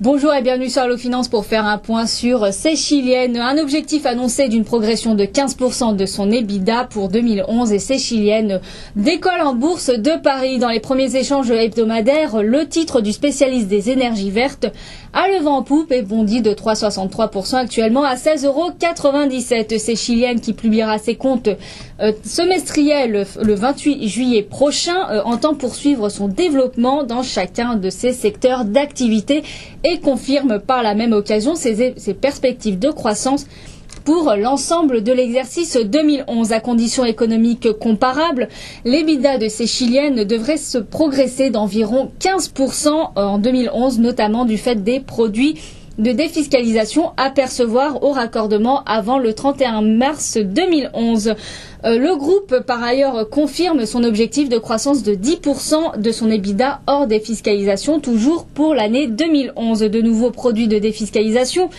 Bonjour et bienvenue sur Allo Finance pour faire un point sur ces. Un objectif annoncé d'une progression de 15% de son EBITDA pour 2011 et ces chiliennes décolle en bourse de Paris. Dans les premiers échanges hebdomadaires, le titre du spécialiste des énergies vertes a le vent en poupe et bondit de 3,63% actuellement à 16,97 euros. Qui publiera ses comptes euh, semestriels le 28 juillet prochain euh, entend poursuivre son développement dans chacun de ses secteurs d'activité et confirme par la même occasion ses, perspectives de croissance pour l'ensemble de l'exercice 2011. À conditions économiques comparables, l'EBITDA de ces chiliennes devrait se progresser d'environ 15% en 2011, notamment du fait des produits de défiscalisation à percevoir au raccordement avant le 31 mars 2011. Euh, le groupe, par ailleurs, confirme son objectif de croissance de 10% de son EBITDA hors défiscalisation, toujours pour l'année 2011. De nouveaux produits de défiscalisation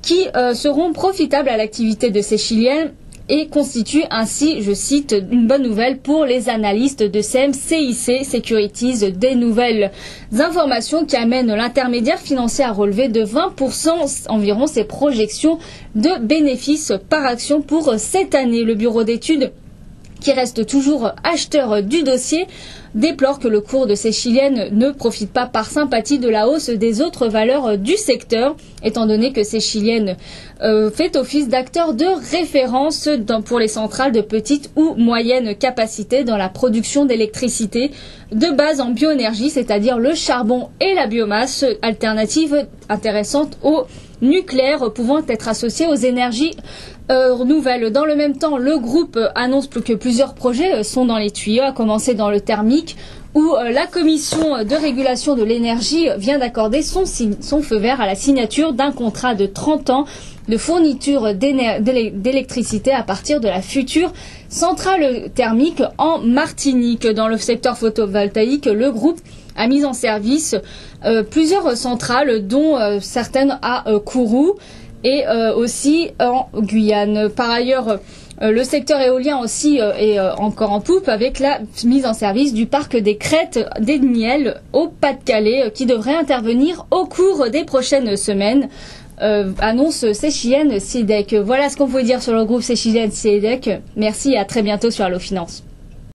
qui euh, seront profitables à l'activité de ces Chiliens et constitue ainsi, je cite, une bonne nouvelle pour les analystes de CMCIC Securities, des nouvelles informations qui amènent l'intermédiaire financier à relever de 20% environ ses projections de bénéfices par action pour cette année. Le bureau d'études qui reste toujours acheteur du dossier, déplore que le cours de ces chiliennes ne profite pas par sympathie de la hausse des autres valeurs du secteur, étant donné que ces chiliennes euh, fait office d'acteur de référence pour les centrales de petite ou moyenne capacité dans la production d'électricité de base en bioénergie, c'est-à-dire le charbon et la biomasse, alternative intéressante au nucléaire pouvant être associé aux énergies euh, nouvelles. Dans le même temps, le groupe annonce que plusieurs projets euh, sont dans les tuyaux, à commencer dans le thermique, où euh, la commission de régulation de l'énergie vient d'accorder son, feu vert à la signature d'un contrat de 30 ans de fourniture d'électricité à partir de la future centrale thermique en Martinique. Dans le secteur photovoltaïque, le groupe a mis en service euh, plusieurs centrales, dont euh, certaines à Kourou et aussi en Guyane. Par ailleurs, euh, le secteur éolien aussi euh, est euh, encore en poupe avec la mise en service du parc des crêtes des Niels au Pas-de-Calais qui devrait intervenir au cours des prochaines semaines. annonce Séchienne CIDEC. Voilà ce qu'on pouvait dire sur le groupe Séchienne CIDEC. Merci et à très bientôt sur Allo Finance.